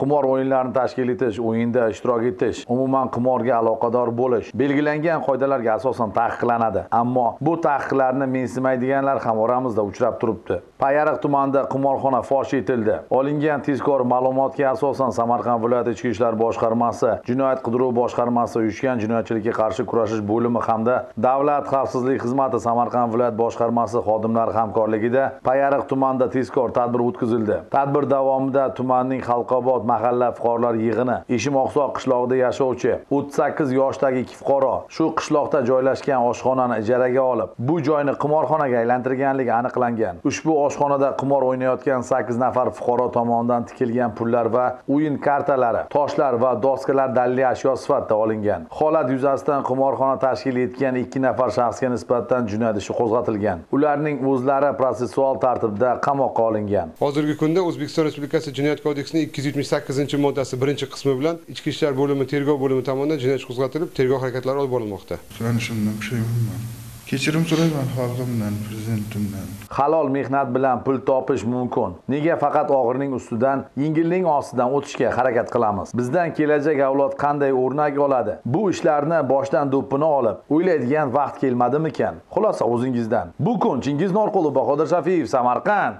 qimor o'yinlarini tashkil etish o'yinda ishtirok etish umuman qimorga aloqador bo'lish belgilangan qoidalarga asosan taqiqlanadi. Ammo bu taqiqlarni mensimaydiganlar ham oramizda uchrab turibdi. Payariq tumanida qimorxona fosh etildi. Olingan tezkor ma'lumotga asosan samarqand viloyati ichki ishlar boshqarmasi jinoyat qidiruv boshqarmasi uyushgan jinoyatchilikka qarshi kurashish bo'limi hamda davlat xavfsizlik xizmati samarqand viloyat boshqarmasi xodimlari hamkorligida payariq tumanida tezkor tadbir o'tkazildi. Tadbir davomida tumanning xalqobod mahalla fuqarolar yig'ini. Eshimoqsoq qishlog'ida yashovchi o'ttiz sakkiz yoshdagi ikki fuqaro shu qishloqda joylashgan oshxonani ijaraga olib bu joyni qimorxonaga aylantirganligi aniqlangan. Ushbu oshxonada qimor o'ynayotgan sakkiz nafar fuqaro tomonidan tikilgan pullar va o'yin kartalari toshlar va doskalar daliliy ashyo sifatida olingan. Holat yuzasidan qimorxona tashkil etgan ikki nafar shaxsga nisbatan jinoyat ishi qo'zg'atilgan. Ularning o'zlari protsessual tartibda qamoqqa olingan. Hozirgi kunda o'zbekiston respublikasi jinoyat kodeksining ikki yuz yetmish sakkizinchi moddasi birinchi qismi bilan ichki ishlar bo'limi tergov bo'limi tomonidan jinoyat ishi qo'zg'atilib tergov harakatlari olib borilmoqda. So'ranishimdan pushaymonman. Kechirim so'rayman xalqimdan, prezidentimdan. halol mehnat bilan pul topish mumkin. Nega faqat og'irning ustidan yengilning ostidan o'tishga harakat qilamiz? Bizdan kelajak avlod qanday o'rnak oladi? Bu ishlarni boshdan do'ppini olib o'ylaydigan vaqt kelmadimikan? Xulosa o'zingizdan. Bu kun chingiz norqulov bahodir shafiyev samarqand